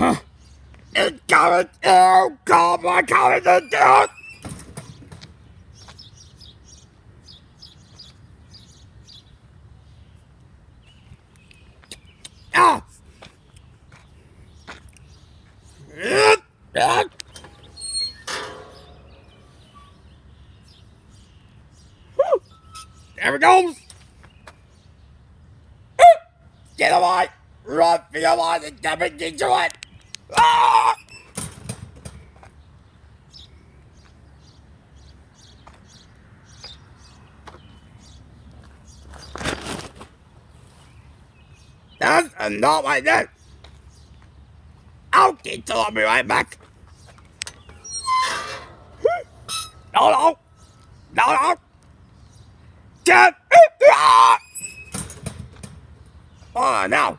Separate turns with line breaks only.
Huh? It's coming! Oh God, my coming to do it! Ah! Ah! There it goes! Get away! Run for your life and come and get it! Ah! That's not like that. Get to I'll be right back. No, no. No, no. Get. Oh, now.